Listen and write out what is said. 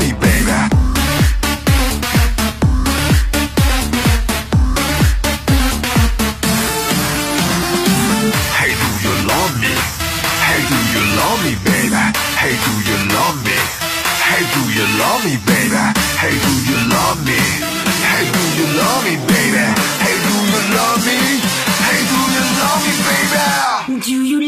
me, baby. Hey, do you love me? Hey, do you love me, baby? Hey, do you love me? Hey, do you love me, baby? Hey, do you love me? Hey, do you love me, baby? Do you